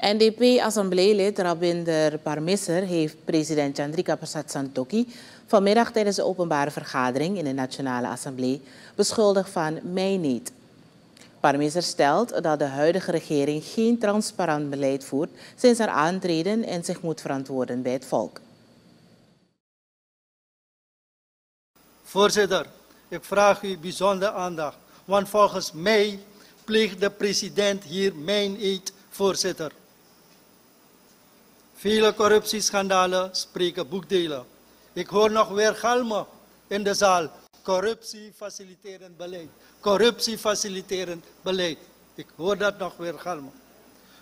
NDP-assembleelid Rabinder Parmisser heeft president Chandrika Persat Santokhi vanmiddag tijdens de openbare vergadering in de Nationale Assemblée beschuldigd van mijnheid. Parmisser stelt dat de huidige regering geen transparant beleid voert sinds haar aantreden en zich moet verantwoorden bij het volk. Voorzitter, ik vraag u bijzonder aandacht, want volgens mij pleegt de president hier mijn eet, voorzitter. Vele corruptieschandalen spreken boekdelen. Ik hoor nog weer galmen in de zaal. Corruptie faciliterend beleid. Corruptie faciliterend beleid. Ik hoor dat nog weer galmen.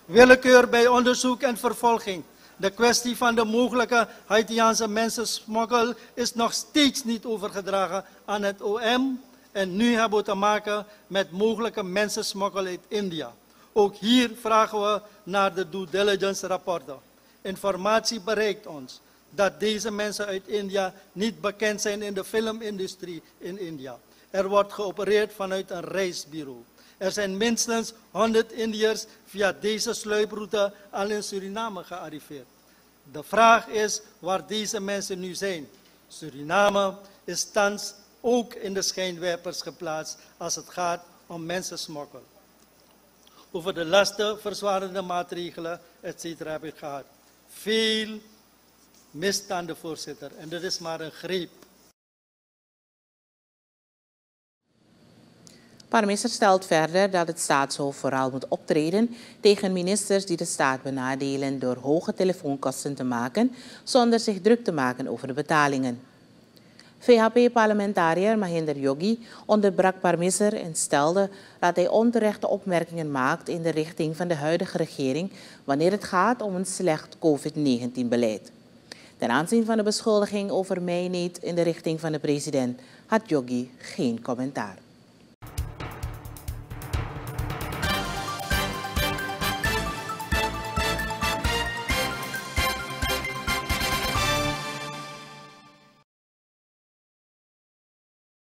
Willekeur bij onderzoek en vervolging. De kwestie van de mogelijke Haitiaanse mensensmokkel is nog steeds niet overgedragen aan het OM. En nu hebben we te maken met mogelijke mensensmokkel uit India. Ook hier vragen we naar de due diligence rapporten. Informatie bereikt ons dat deze mensen uit India niet bekend zijn in de filmindustrie in India. Er wordt geopereerd vanuit een reisbureau. Er zijn minstens 100 Indiërs via deze sluiproute al in Suriname gearriveerd. De vraag is waar deze mensen nu zijn. Suriname is thans ook in de schijnwerpers geplaatst als het gaat om mensensmokkel. Over de lastenverzwarende maatregelen, etc. heb ik gehad. Veel misstanden, voorzitter. En dat is maar een greep. Parmisser stelt verder dat het staatshoofd vooral moet optreden tegen ministers die de staat benadelen door hoge telefoonkosten te maken zonder zich druk te maken over de betalingen. VHP-parlementariër Mahinder Yogi onderbrak Parmisser en stelde dat hij onterechte opmerkingen maakt in de richting van de huidige regering wanneer het gaat om een slecht COVID-19-beleid. Ten aanzien van de beschuldiging over mij in de richting van de president had Yogi geen commentaar.